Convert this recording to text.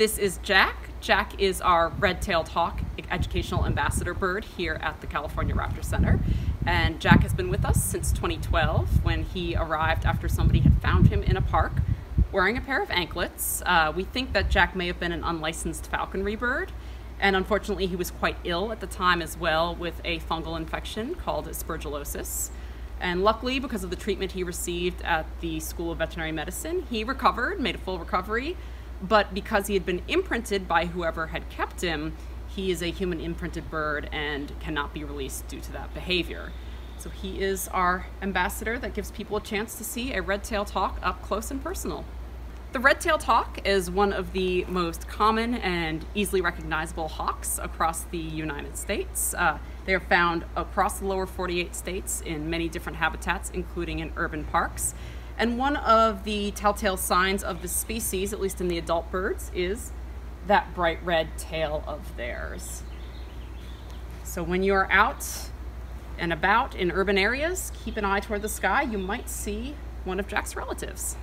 This is Jack. Jack is our red-tailed hawk educational ambassador bird here at the California Raptor Center. And Jack has been with us since 2012 when he arrived after somebody had found him in a park wearing a pair of anklets. Uh, we think that Jack may have been an unlicensed falconry bird. And unfortunately, he was quite ill at the time as well with a fungal infection called aspergillosis. And luckily, because of the treatment he received at the School of Veterinary Medicine, he recovered, made a full recovery. But because he had been imprinted by whoever had kept him, he is a human imprinted bird and cannot be released due to that behavior. So he is our ambassador that gives people a chance to see a red-tailed hawk up close and personal. The red-tailed hawk is one of the most common and easily recognizable hawks across the United States. Uh, they are found across the lower 48 states in many different habitats, including in urban parks. And one of the telltale signs of the species, at least in the adult birds, is that bright red tail of theirs. So when you're out and about in urban areas, keep an eye toward the sky. You might see one of Jack's relatives.